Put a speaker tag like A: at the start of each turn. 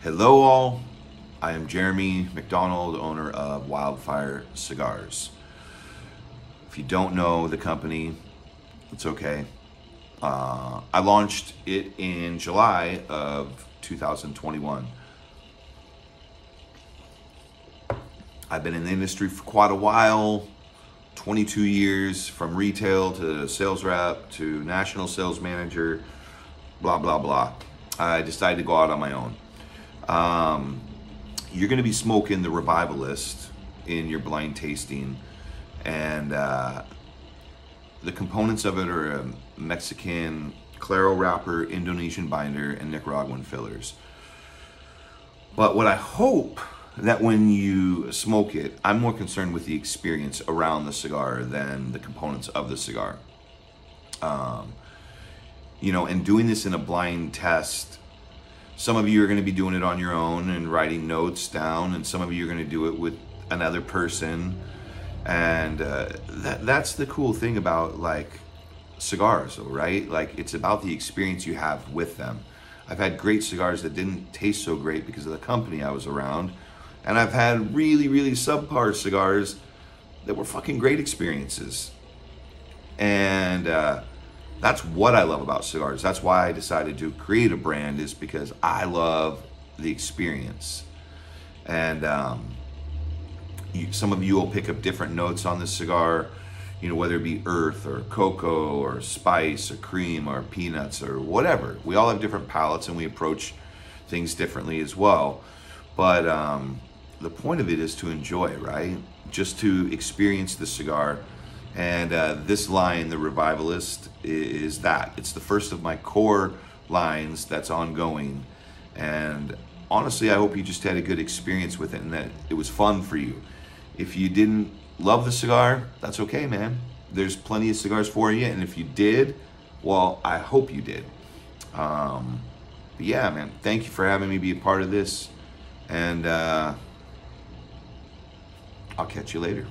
A: Hello, all. I am Jeremy McDonald, owner of Wildfire Cigars. If you don't know the company, it's okay. Uh, I launched it in July of 2021. I've been in the industry for quite a while 22 years from retail to sales rep to national sales manager, blah, blah, blah. I decided to go out on my own. Um, you're going to be smoking the Revivalist in your blind tasting, and uh, the components of it are a Mexican Claro wrapper, Indonesian binder, and Nicaraguan fillers. But what I hope that when you smoke it, I'm more concerned with the experience around the cigar than the components of the cigar. Um, you know, and doing this in a blind test some of you are going to be doing it on your own and writing notes down, and some of you are going to do it with another person. And uh, that, that's the cool thing about like cigars, right? Like it's about the experience you have with them. I've had great cigars that didn't taste so great because of the company I was around. And I've had really, really subpar cigars that were fucking great experiences. And, uh, that's what I love about cigars. That's why I decided to create a brand is because I love the experience. And um, you, some of you will pick up different notes on this cigar, you know, whether it be earth or cocoa or spice or cream or peanuts or whatever. We all have different palates and we approach things differently as well. But um, the point of it is to enjoy, right? Just to experience the cigar and uh, this line, The Revivalist, is that. It's the first of my core lines that's ongoing. And honestly, I hope you just had a good experience with it and that it was fun for you. If you didn't love the cigar, that's okay, man. There's plenty of cigars for you. And if you did, well, I hope you did. Um, but yeah, man, thank you for having me be a part of this. And uh, I'll catch you later.